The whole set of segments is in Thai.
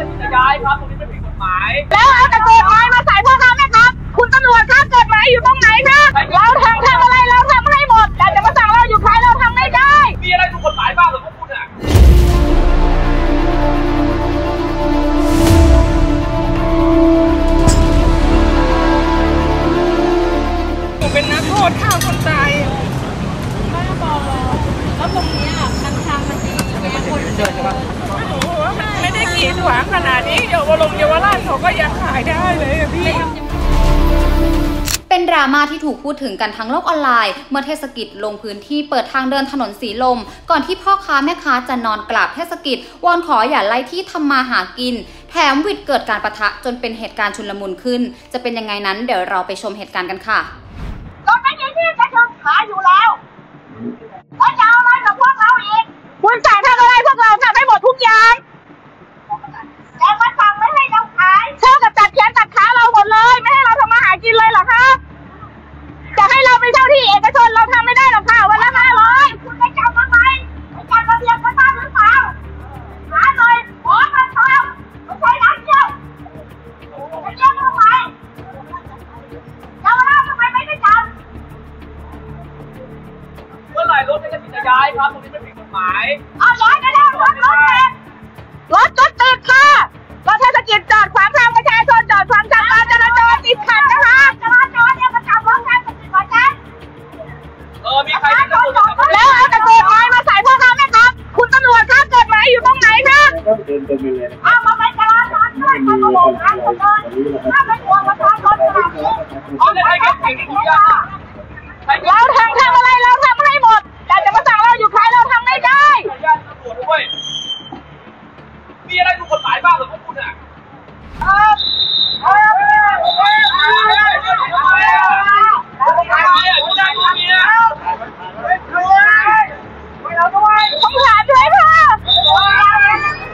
จะจะย้ายครับตรงนี้ไม่ผิดกฎหมาย แล้วเอาแต่กฎหมายมาใส่พ่อค้าแม่ครับคุณตำรวจครับกฎหมายอยู่ตรงไหนครับเราทำทำอะไร ขวางขนาดนี้เดี๋ยววลงเยาวราชเขาก็ยังขายได้เลยอะพี่ เป็นดราม่าที่ถูกพูดถึงกันทั้งโลกออนไลน์ เมื่อเทศกิจลงพื้นที่เปิดทางเดินถนนสีลม ก่อนที่พ่อค้าแม่ค้าจะนอนกราบเทศกิจวอนขออย่าไล่ที่ทำมาหากิน แถมวิดเกิดการประทะจนเป็นเหตุการณ์ชุลมุนขึ้น จะเป็นยังไงนั้นเดี๋ยวเราไปชมเหตุการณ์กันค่ะ รถไม่มีที่จะชนขายอยู่แล้วแล้วจะเอาอะไรกับพวกเราอีก เราไปเช่าที่เอกชนเราทำไม่ได้หรอกค่ะวันละห้าร้อยคุณไปจับมาไหมไปจับระเบียบกันบ้างหรือเปล่าหาหน่อยขอมาทำไม่ใช่นักเที่ยวไปเที่ยวทำไมเจ้าหน้าทำไมไม่ได้จับเมื่อไหร่รถจะจะย้ายครับตรงนี้ไม่ผิดกฎหมายเอาย้ายไปแล้วรถรถติดรถก็ติดค่ะรถเทศกิจจอดขวางทางประชาชนจอดขวางทางการจราจรติดขัดนะคะ เดินตรงไปเลยเอามาไปจราจรด้วยมาโมโหกันหมดเลยถ้าเป็นห่วงประชาชนขนาดนี้เขาจะให้เก็บเสียงทุกอย่างใครก็เราทำทำอะไรเราทำให้หมด แต่จะมาสั่งเราอยู่ใครเราทำไม่ได้ ขออนุญาตตำรวจด้วย มีอะไรถูกกฎหมายบ้างเหรอพวกคุณอะ เออเออเออเออเออเออ เมียผู้ชายผู้เมีย สงสารด้วยค่ะ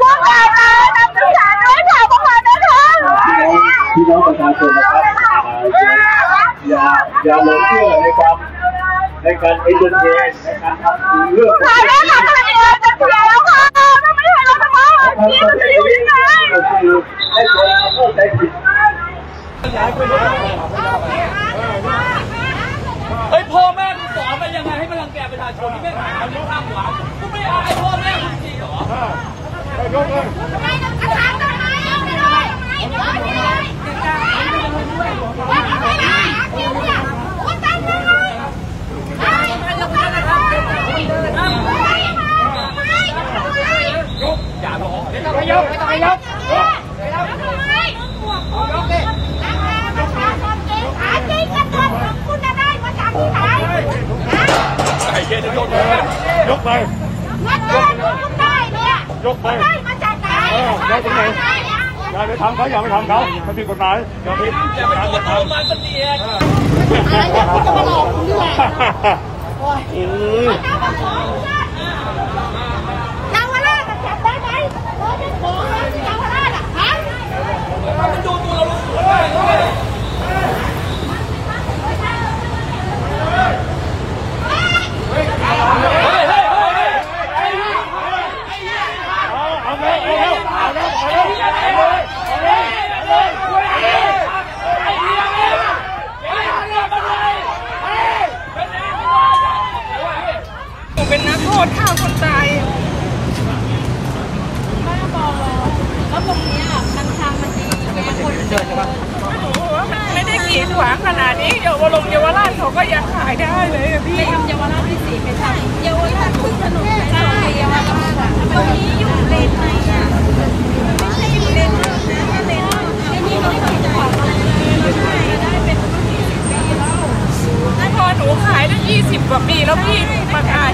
พวกเราเราทำสงสารด้วยค่ะพวกเรานะคะ พี่น้องประชาชนนะครับ อย่าอย่าหลงเชื่อในความในการไปจนเองในการทำเรื่องถ่ายได้ค่ะถ่ายได้จะเสียแล้วค่ะถ้าไม่ถ่ายเราทำไมนี่มันจะอยู่ยังไงก็คือให้คนเข้าใจผิดเฮ้ยพ่อแม่คุณสอนมายังไงให้มันรังแกประชาชนที่ไม่หาทางทางหวังคุณไม่อายพ่อแม่คุณจริงเหรอยกไปย กไปได้มาจากไหนเออได้ตรงไหนอย่าไปทำเขาอย่าไปทำเขามันผิดกฎหมายอย่าไปอย่าไปโดนทรมานเสนียดอะไรเนี่ยคุณจะมาหลอกคุณด้วยอืม เยาวราชอะจับได้ไหมรถเป็นของนะเยาวราชอะฮะ มันดูตัวเรารู้สึกว่าด้วย เอาเลยเอาเลยเอาเลยเอาเลยเอาเลย หนู เป็นนักโทษฆ่าคนตายบ้าบอแล้วตรงนี้ยมันทางมันดีไงคนเดินใช่ปะหนูว่ามันไม่ได้กีดขวางขนาดนี้เดี๋ยววลงเยาวราชเขาก็ยังขายได้เลยพี่ไปทำเยาวราชที่สี่ไปทำเยาวราชขึ้นถนนไม่ได้เยาวราช 20 กว่าปีแล้วพี่มาขาย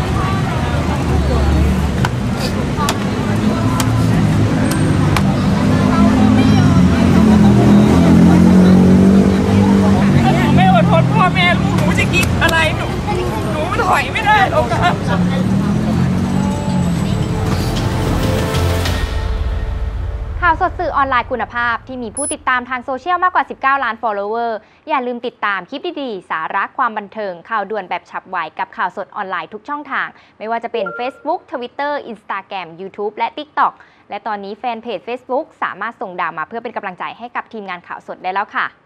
สดสื่อออนไลน์คุณภาพที่มีผู้ติดตามทางโซเชียลมากกว่า 19 ล้าน follower อย่าลืมติดตามคลิปดีๆ สาระความบันเทิง ข่าวด่วนแบบฉับไวกับข่าวสดออนไลน์ทุกช่องทาง ไม่ว่าจะเป็น Facebook Twitter Instagram YouTube และ TikTok และตอนนี้แฟนเพจ Facebook สามารถส่งดาวมาเพื่อเป็นกำลังใจให้กับทีมงานข่าวสดได้แล้วค่ะ